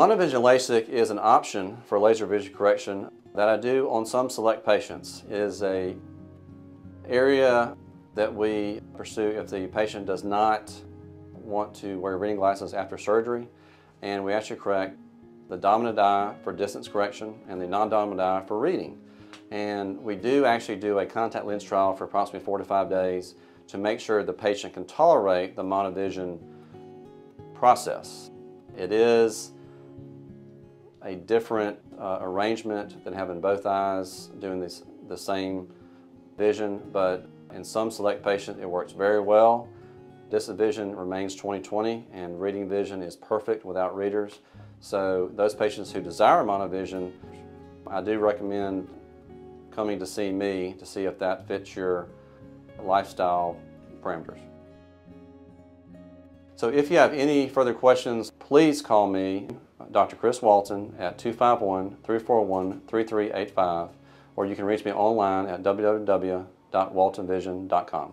Monovision LASIK is an option for laser vision correction that I do on some select patients. It is a area that we pursue if the patient does not want to wear reading glasses after surgery and we actually correct the dominant eye for distance correction and the non-dominant eye for reading. And we do actually do a contact lens trial for approximately four to five days to make sure the patient can tolerate the monovision process. It is a different uh, arrangement than having both eyes doing this, the same vision, but in some select patients it works very well. Distant vision remains 20/20 and reading vision is perfect without readers. So those patients who desire monovision, I do recommend coming to see me to see if that fits your lifestyle parameters. So if you have any further questions, please call me, Dr. Chris Walton, at 251-341-3385, or you can reach me online at www.waltonvision.com.